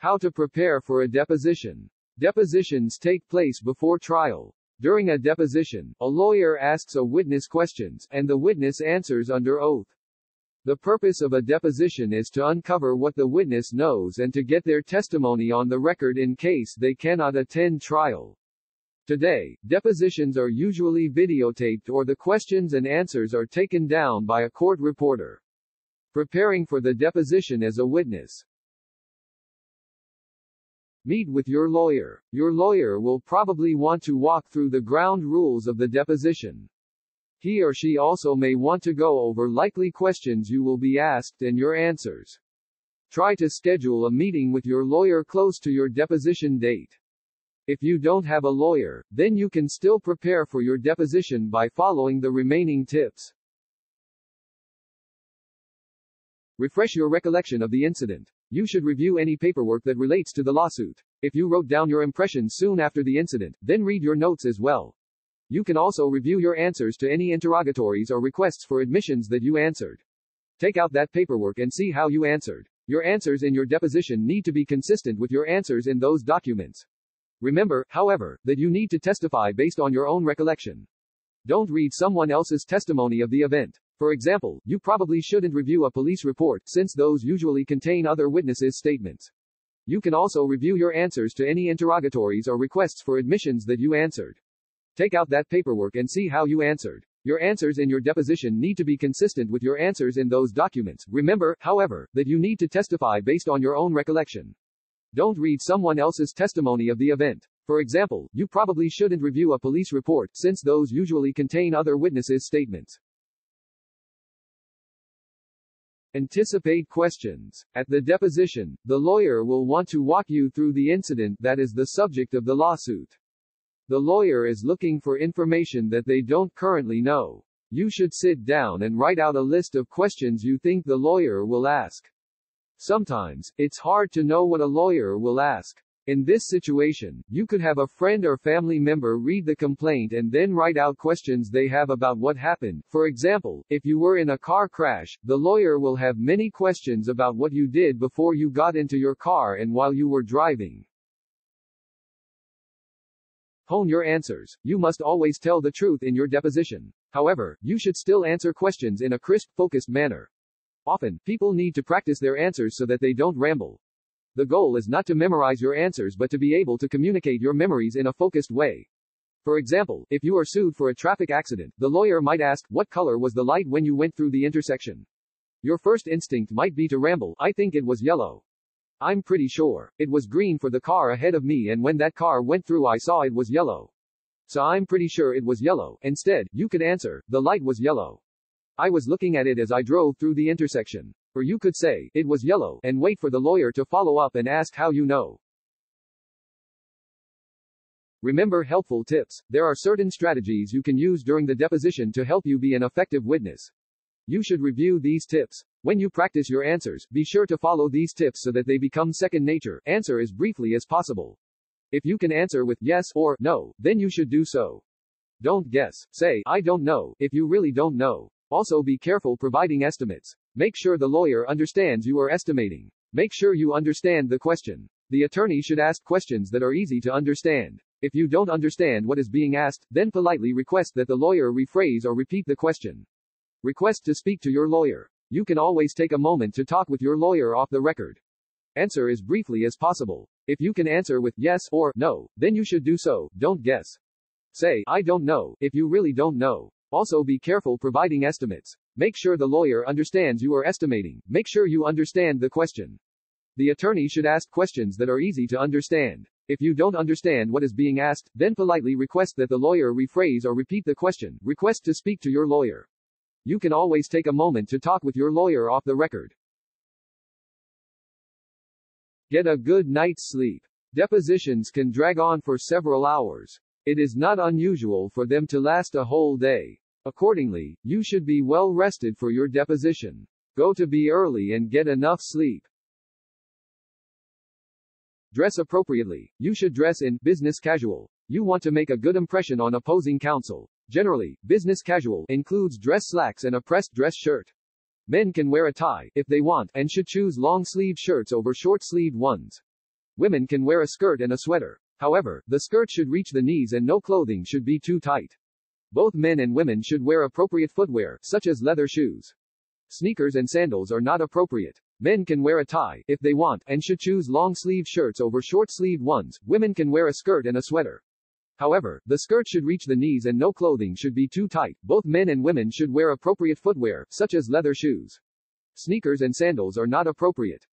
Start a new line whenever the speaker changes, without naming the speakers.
How to prepare for a deposition. Depositions take place before trial. During a deposition, a lawyer asks a witness questions, and the witness answers under oath. The purpose of a deposition is to uncover what the witness knows and to get their testimony on the record in case they cannot attend trial. Today, depositions are usually videotaped or the questions and answers are taken down by a court reporter. Preparing for the deposition as a witness. Meet with your lawyer. Your lawyer will probably want to walk through the ground rules of the deposition. He or she also may want to go over likely questions you will be asked and your answers. Try to schedule a meeting with your lawyer close to your deposition date. If you don't have a lawyer, then you can still prepare for your deposition by following the remaining tips. Refresh your recollection of the incident. You should review any paperwork that relates to the lawsuit. If you wrote down your impressions soon after the incident, then read your notes as well. You can also review your answers to any interrogatories or requests for admissions that you answered. Take out that paperwork and see how you answered. Your answers in your deposition need to be consistent with your answers in those documents. Remember, however, that you need to testify based on your own recollection. Don't read someone else's testimony of the event. For example, you probably shouldn't review a police report, since those usually contain other witnesses' statements. You can also review your answers to any interrogatories or requests for admissions that you answered. Take out that paperwork and see how you answered. Your answers in your deposition need to be consistent with your answers in those documents. Remember, however, that you need to testify based on your own recollection. Don't read someone else's testimony of the event. For example, you probably shouldn't review a police report, since those usually contain other witnesses' statements. Anticipate questions. At the deposition, the lawyer will want to walk you through the incident that is the subject of the lawsuit. The lawyer is looking for information that they don't currently know. You should sit down and write out a list of questions you think the lawyer will ask. Sometimes, it's hard to know what a lawyer will ask. In this situation, you could have a friend or family member read the complaint and then write out questions they have about what happened. For example, if you were in a car crash, the lawyer will have many questions about what you did before you got into your car and while you were driving. Hone your answers. You must always tell the truth in your deposition. However, you should still answer questions in a crisp, focused manner. Often, people need to practice their answers so that they don't ramble. The goal is not to memorize your answers but to be able to communicate your memories in a focused way. For example, if you are sued for a traffic accident, the lawyer might ask, What color was the light when you went through the intersection? Your first instinct might be to ramble, I think it was yellow. I'm pretty sure. It was green for the car ahead of me and when that car went through I saw it was yellow. So I'm pretty sure it was yellow. Instead, you could answer, the light was yellow. I was looking at it as I drove through the intersection. Or you could say, it was yellow, and wait for the lawyer to follow up and ask how you know. Remember helpful tips. There are certain strategies you can use during the deposition to help you be an effective witness. You should review these tips. When you practice your answers, be sure to follow these tips so that they become second nature. Answer as briefly as possible. If you can answer with yes or no, then you should do so. Don't guess. Say, I don't know, if you really don't know. Also be careful providing estimates. Make sure the lawyer understands you are estimating. Make sure you understand the question. The attorney should ask questions that are easy to understand. If you don't understand what is being asked, then politely request that the lawyer rephrase or repeat the question. Request to speak to your lawyer. You can always take a moment to talk with your lawyer off the record. Answer as briefly as possible. If you can answer with yes or no, then you should do so, don't guess. Say, I don't know, if you really don't know. Also be careful providing estimates. Make sure the lawyer understands you are estimating. Make sure you understand the question. The attorney should ask questions that are easy to understand. If you don't understand what is being asked, then politely request that the lawyer rephrase or repeat the question. Request to speak to your lawyer. You can always take a moment to talk with your lawyer off the record. Get a good night's sleep. Depositions can drag on for several hours. It is not unusual for them to last a whole day. Accordingly, you should be well rested for your deposition. Go to be early and get enough sleep. Dress appropriately. You should dress in business casual. You want to make a good impression on opposing counsel. Generally, business casual includes dress slacks and a pressed dress shirt. Men can wear a tie, if they want, and should choose long-sleeved shirts over short-sleeved ones. women can wear a skirt and a sweater. However, the skirt should reach the knees and no clothing should be too tight. Both men and women should wear appropriate footwear, such as leather shoes. Sneakers and sandals are not appropriate. Men can wear a tie, if they want, and should choose long sleeve shirts over short sleeved ones. Women can wear a skirt and a sweater. However, the skirt should reach the knees and no clothing should be too tight. Both men and women should wear appropriate footwear, such as leather shoes. Sneakers and sandals are not appropriate.